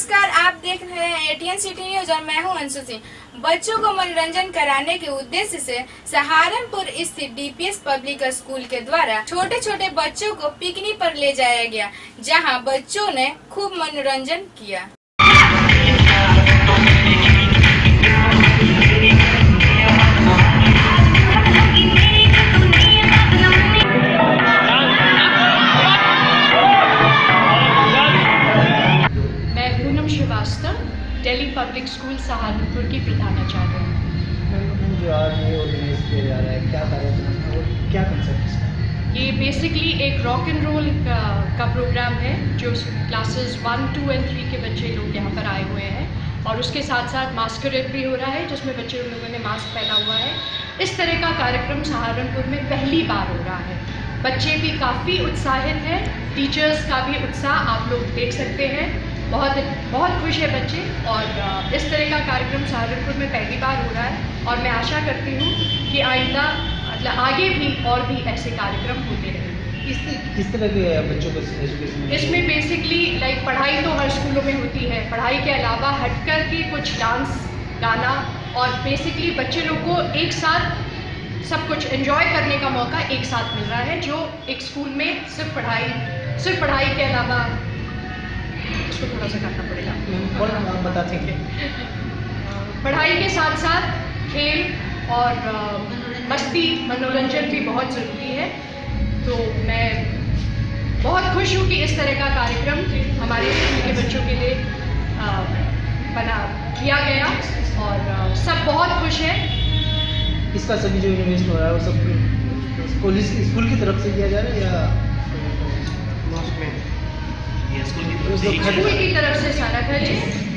नमस्कार, आप देख रहे हैं एटीएन सिटी न्यूज़ और मैं हूँ अंशु सिंह। बच्चों को मनोरंजन कराने के उद्देश्य से सहारनपुर स्थित डीपीएस पब्लिक स्कूल के द्वारा छोटे छोटे बच्चों को पिकनिक पर ले जाया गया, जहाँ बच्चों ने खूब मनोरंजन किया। दिल्ली पब्लिक स्कूल सहारनपुर की प्रधानाचार्य हूँ। जो आज ये ऑर्गेनाइज किया जा रहा है क्या कार्यक्रम और क्या कंसेप्ट इसका? ये बेसिकली एक रॉक एंड रोल का, का प्रोग्राम है जो classes one two and three के बच्चे लोग यहाँ पर आए हुए हैं। और उसके साथ साथ मास्करेड भी हो रहा है जिसमें बच्चे उन लोगों ने मास्क पहना हुआ है। इस तरह का कार्यक्रम सहारनपुर में पहली बार हो रहा है। बच्चे भी काफ़ी उत्साहित हैं टीचर्स का भी उत्साह आप लोग देख सकते हैं। बहुत बहुत खुश है बच्चे और इस तरह का कार्यक्रम सहारनपुर में पहली बार हो रहा है और मैं आशा करती हूँ कि आइंदा मतलब आगे भी और भी ऐसे कार्यक्रम होते रहेंगे किस किस तरह के बच्चों को एजुकेशन इसमें बेसिकली लाइक पढ़ाई तो हर स्कूलों में होती है। पढ़ाई के अलावा हटकर के कुछ डांस गाना और बेसिकली बच्चे लोग को एक साथ सब कुछ एंजॉय करने का मौका एक साथ मिल रहा है जो एक स्कूल में सिर्फ़ पढ़ाई सिर्फ़ पढ़ाई के अलावा इसको थोड़ा सा करना पड़ेगा और आप बताते हैं पढ़ाई के साथ साथ खेल और मस्ती मनोरंजन भी बहुत ज़रूरी है। तो मैं बहुत खुश हूँ कि इस तरह का कार्यक्रम हमारे स्कूल के बच्चों के लिए बना किया गया और सब बहुत खुश हैं। इसका सभी जो इन्वेस्ट हो रहा है वो सब स्कूल स्कूल की तरफ़ से किया जा रहा है या ये स्कूल की स्कूल की तरफ़ से सारा खर्च